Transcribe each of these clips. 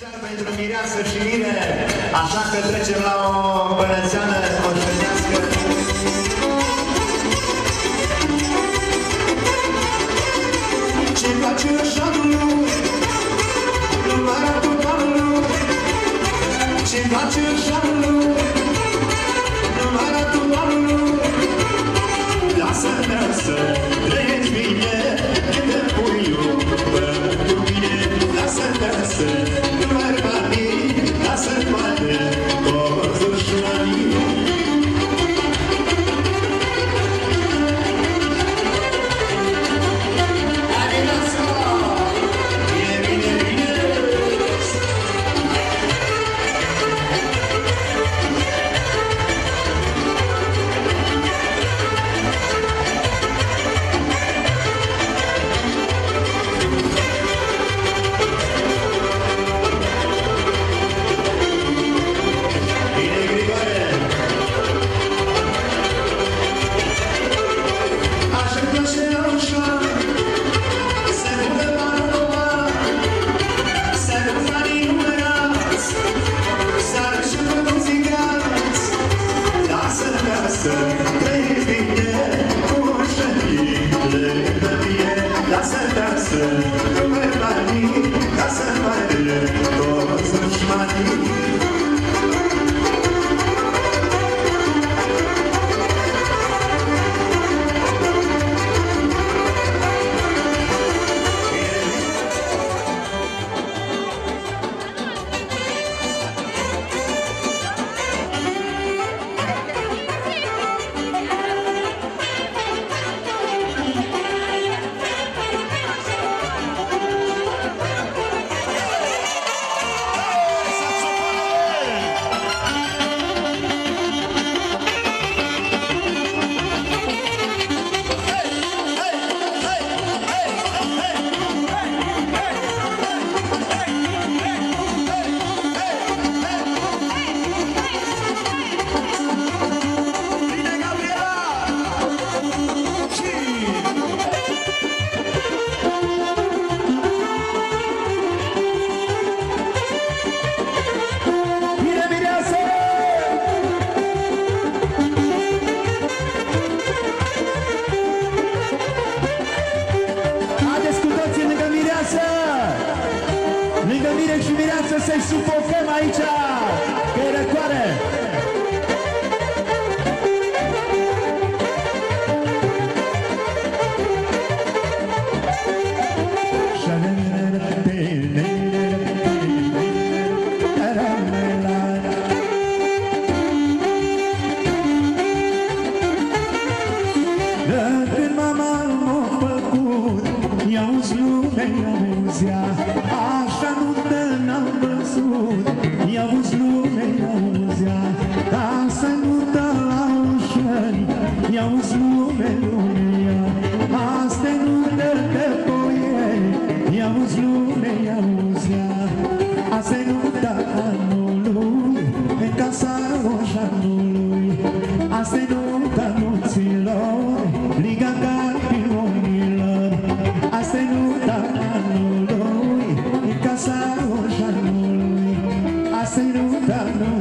special pentru Mireasă și mine, așa că trecem la o bănățeană orfenească. Ce face așa? dimineață să-i sufocăm aici, că e răcoare! Când mama m-a făcut, i-auzi lumea, i-auzi ea, văzut I-a văzut lumea Dar să nu te la ușări I-a văzut lumea lumea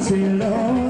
fancy love